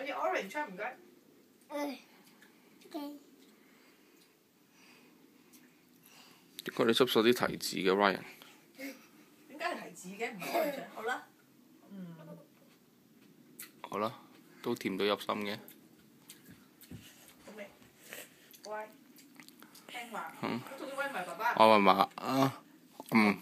可以 orange 啊唔該。誒。點解你執晒啲提子嘅 Ryan？點解係提子嘅？唔係 orange 好啦。嗯。好啦，都甜到入心嘅。好味。乖。聽話。嗯。咁仲要餵埋爸爸。我咪話啊。嗯